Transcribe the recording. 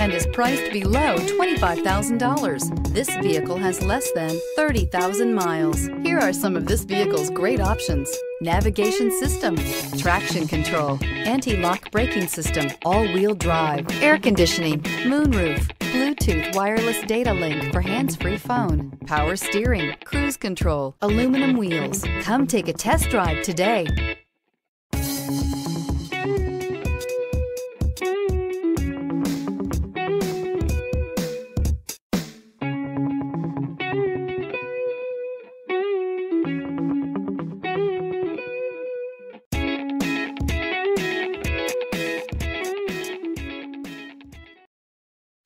and is priced below $25,000. This vehicle has less than 30,000 miles. Here are some of this vehicle's great options. Navigation system, traction control, anti-lock braking system, all-wheel drive, air conditioning, moonroof, Bluetooth wireless data link for hands-free phone, power steering, cruise control, aluminum wheels. Come take a test drive today.